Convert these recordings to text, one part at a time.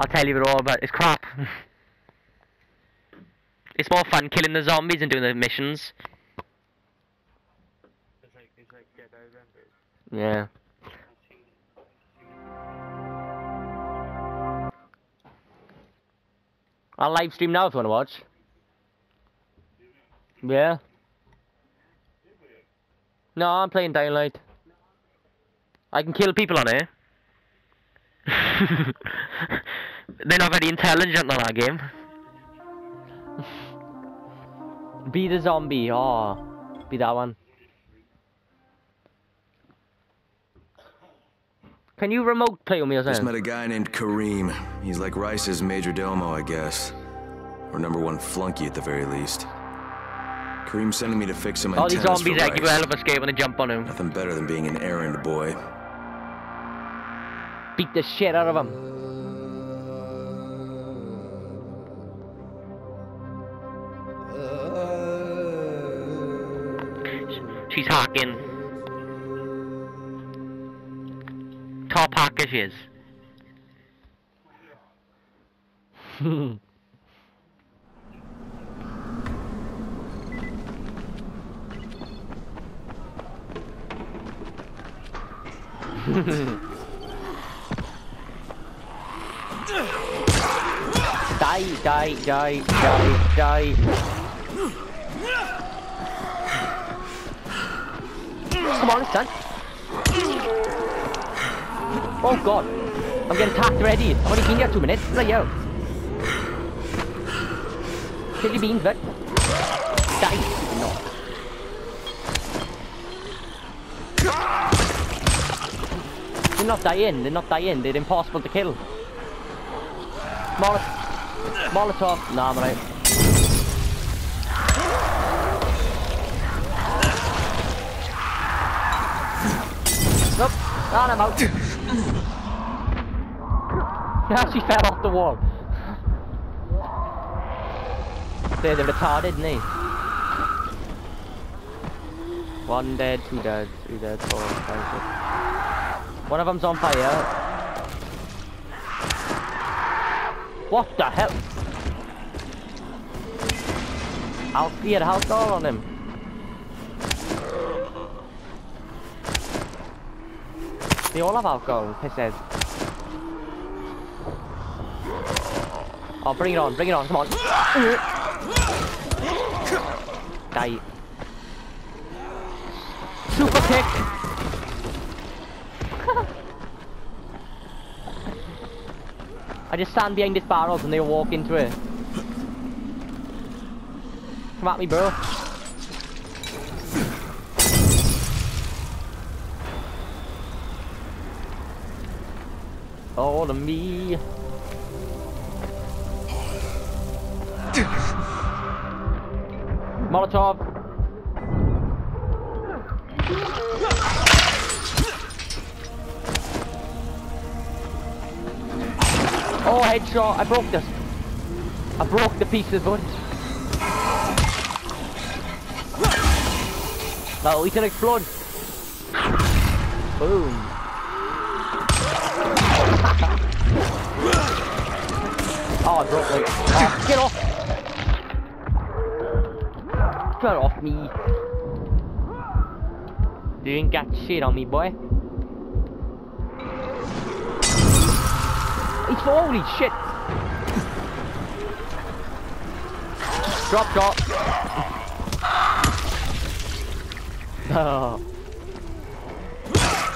I'll tell you it all, but it's crap. it's more fun killing the zombies and doing the missions. Yeah. I'll live stream now if you want to watch. Yeah. No, I'm playing Dying Light. I can kill people on here. They're not very intelligent on that game. Be the zombie, oh. Be that one. Can you remote play with me or something? Just something? met a guy named Kareem. He's like Rais's major domo, I guess. Or number one flunky at the very least. Kareem sending me to fix some All these zombies for there give a hell of a escape when they jump on him. Nothing better than being an errand boy. Beat the shit out of him. She's hacking. Top packages. is. Die, die, die, die, die. Come on. Oh god. I'm getting attacked already. I've only been here two minutes. Bloody. Kill your beans, but... Die. They're not dying. They're not dying. They're impossible to kill. Molotov. Molotov. Nah, I'm right. Nope. And I'm out. Now she fell off the wall. They're, they're retarded, isn't they? One dead, two dead, three dead, four, five, six. One of them's on fire. What the hell? I'll clear alcohol on him. They all have alcohol, pissheads. Oh, bring it on, bring it on, come on. Die. Super kick! I just stand behind this barrels and they walk into it. Come at me, bro. All of me. Molotov. Oh, headshot. I broke this. I broke the piece of wood. He can explode. Boom. Oh, I broke like. Oh, get off! Get off me. You ain't got shit on me, boy. He's holy shit. Drop shot. Oh.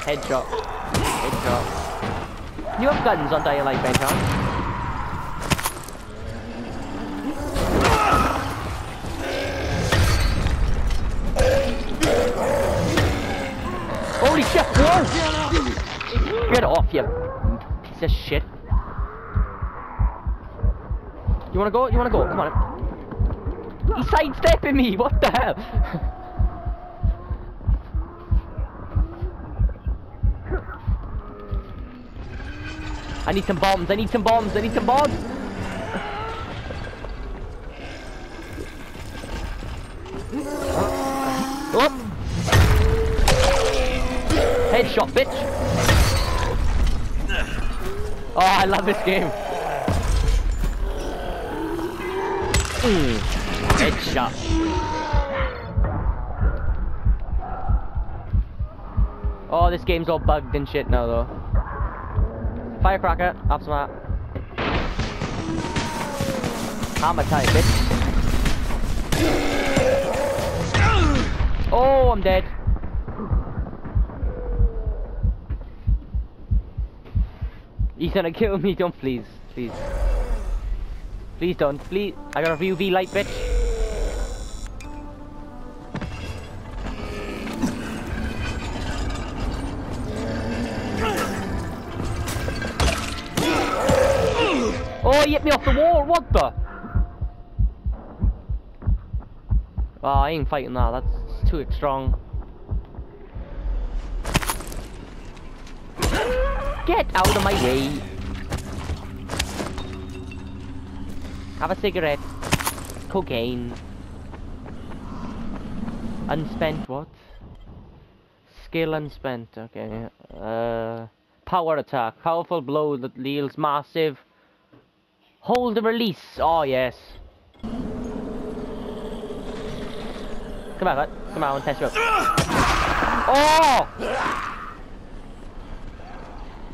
Headshot. Headshot. You have guns on Dying Light, Ben Chance? Holy shit! Whoa! Get off, you piece of shit. You wanna go? You wanna go? Come on. He's sidestepping me! What the hell? I need some bombs, I need some bombs, I need some bombs! Oh. Headshot, bitch! Oh, I love this game! Mm. Headshot. Oh, this game's all bugged and shit now, though. Firecracker, of that. Hammer time, bitch. Oh, I'm dead. He's gonna kill me, don't please. Please. Please don't. Please. I got a UV light, bitch. He hit me off the wall. What the? Oh, I ain't fighting that. That's too strong. Get out of my way. Have a cigarette. Cocaine. Unspent what? Skill unspent, okay. Uh, power attack. Powerful blow that deals massive. Hold the release. Oh, yes. Come on, bud. Come on, test you up. Oh!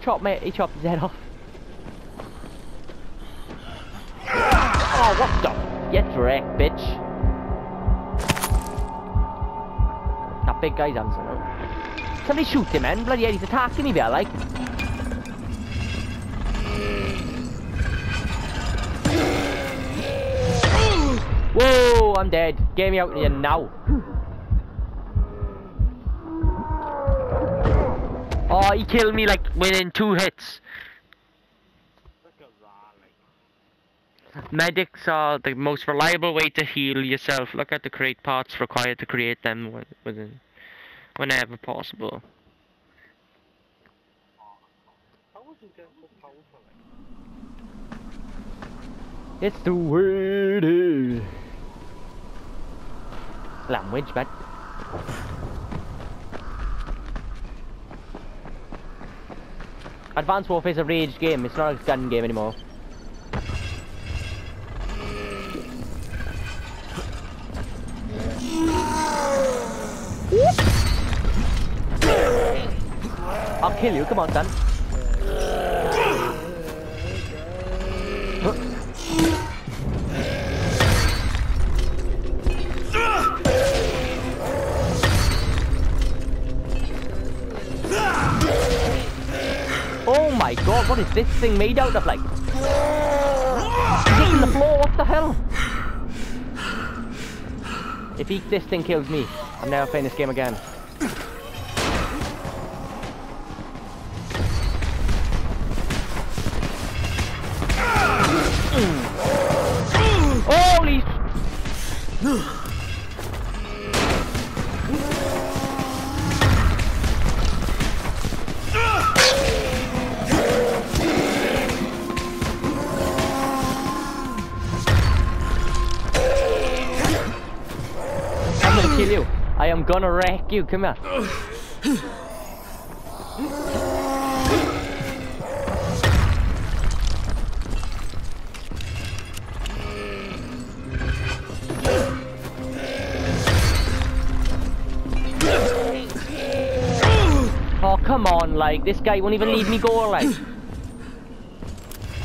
Chop me, he chopped his head off. Oh, what the? Get wrecked, bitch. That big guy's answering. Somebody shoot him, man. Bloody hell, he's attacking me, I like. Whoa, I'm dead. Get me out of here now. Oh, he killed me like within two hits. Medkits are the most reliable way to heal yourself. Look at the crate parts required to create them within, whenever possible. It's the way it is. Language, but. Advanced Warfare is a rage game, it's not a gun game anymore. I'll kill you, come on son. My god, what is this thing made out of? Like, hitting the floor, what the hell? If he, this thing kills me, I'm never playing this game again. You. I am gonna wreck you. Come here. Oh, come on, like, this guy won't even leave me go, like.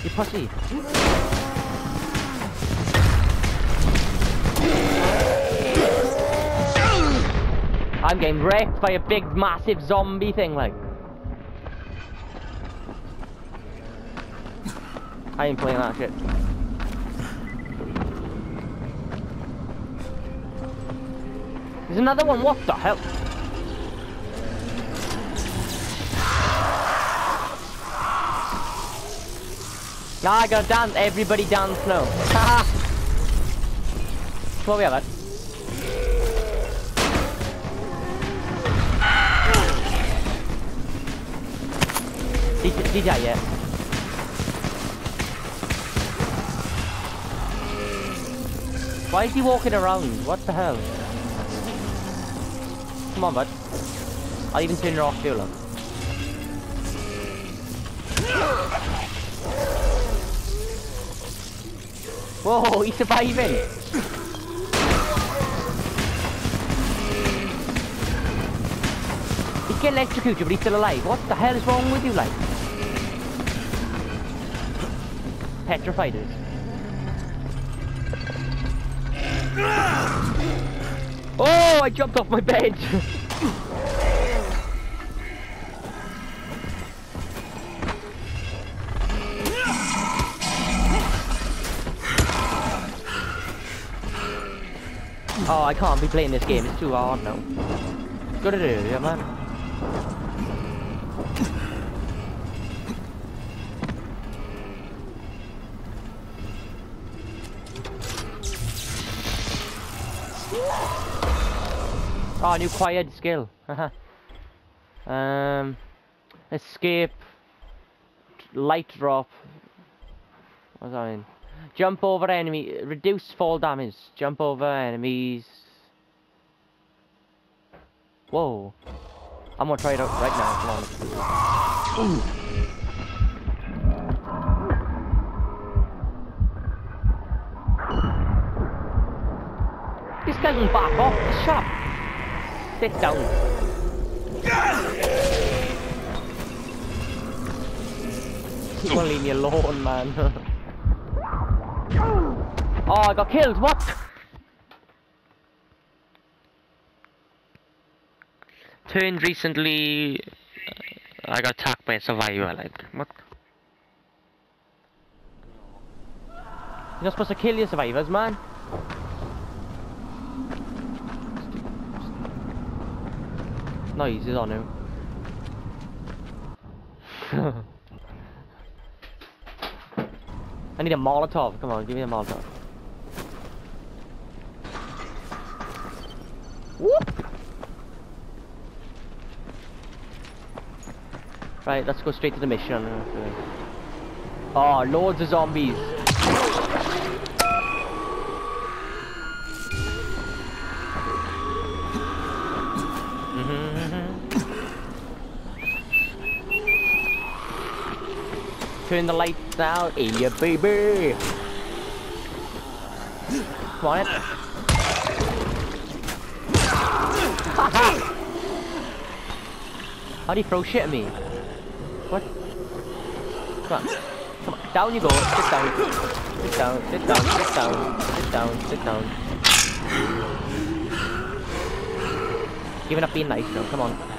You pussy. I'm getting wrecked by a big, massive zombie thing, like. I ain't playing that shit. There's another one, what the hell? Now I gotta dance, everybody dance now. Haha! what we have, DJ yet. Why is he walking around? What the hell? Come on, bud. I'll even turn her off too, look. Whoa, he's surviving! He's getting electrocuted, but he's still alive. What the hell is wrong with you, like? Petrified it. Oh, I jumped off my bed! Oh, I can't be playing this game. It's too hard now. Got to do, yeah, man. Oh, new quiet skill. um, escape, light drop. What's that mean? Jump over enemy, reduce fall damage. Jump over enemies. Whoa. I'm gonna try it out right now. Come on. This guy's back off the shop. Sit down. You won't leave me alone, man. oh, I got killed. What? Turned recently. uh, I got attacked by a survivor. Like what? You're not supposed to kill your survivors, man. Noise is on him. I need a Molotov. Come on, give me a Molotov. Whoop! Right, let's go straight to the mission. Oh, loads of zombies. Turn the lights out in your baby. Come on. How do you throw shit at me? What? Come on. Come on. Down you go. Sit down. Sit down. Sit down. Sit down. Sit down. Sit down. Giving up being nice now. Come on.